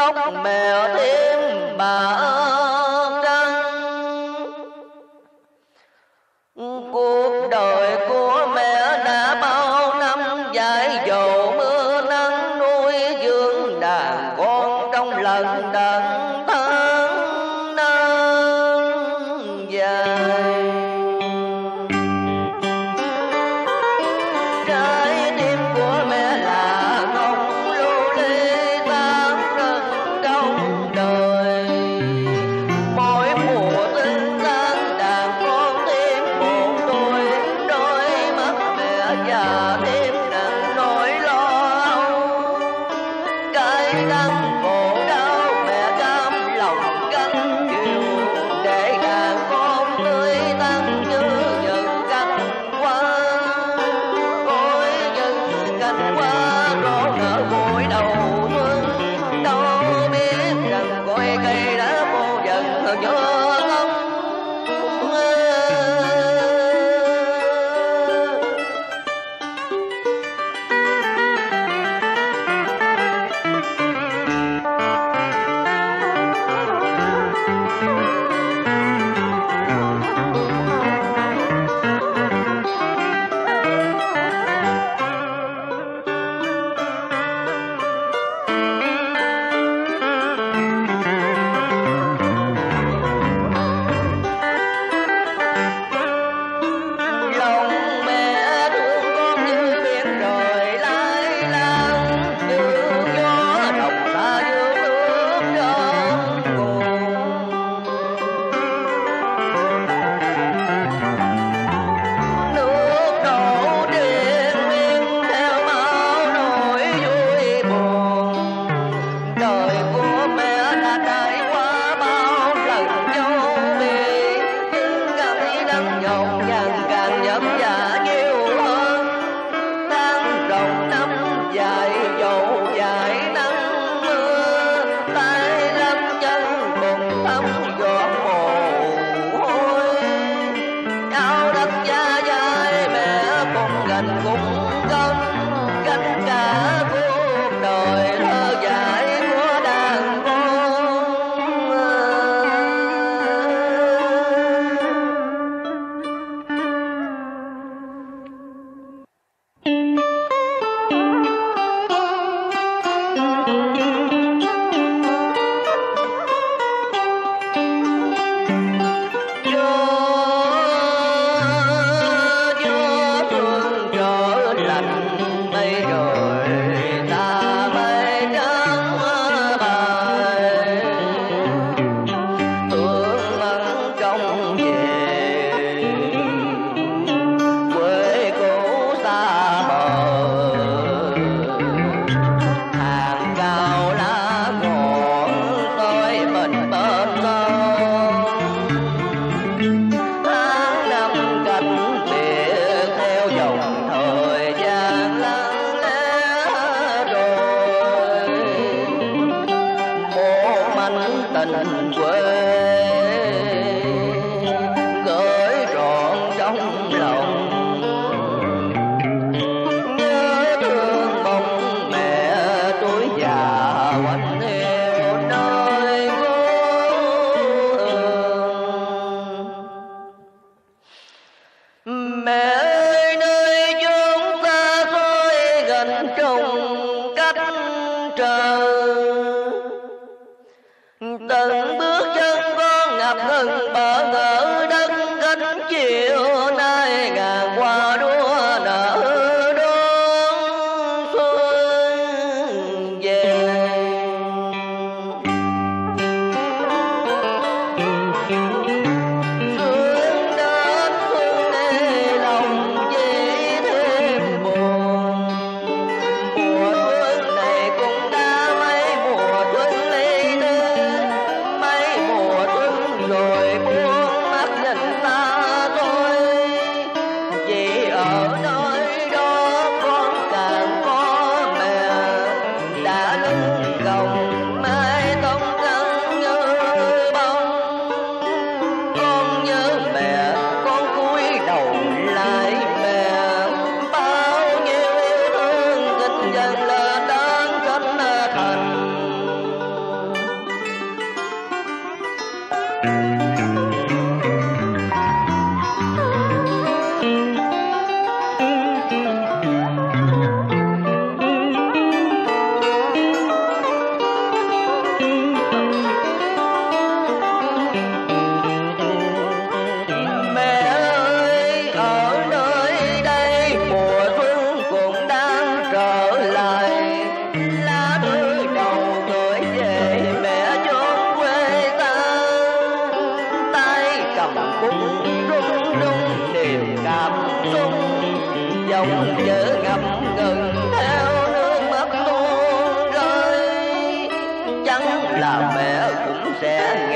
tóc mèo thêm bà trăng cuộc đời của mẹ đã bao năm dài, dầu mưa nắng nuôi dưỡng đàn con trong lần đàn Welcome. Cũng. mẹ ơi nơi chúng ta thôi gần trùng cách trời. Từng bước chân con ngập ngừng bỡ ngỡ đất cánh chiều muôn mắt nhìn ta thôi vì ở nơi đó con càng có mẹ. Đã lưng còng mái tóc lắng như bông. Con nhớ mẹ, con cúi đầu lại mẹ. Bao nhiêu thương tình dần là đáng thân thành. thank you é como.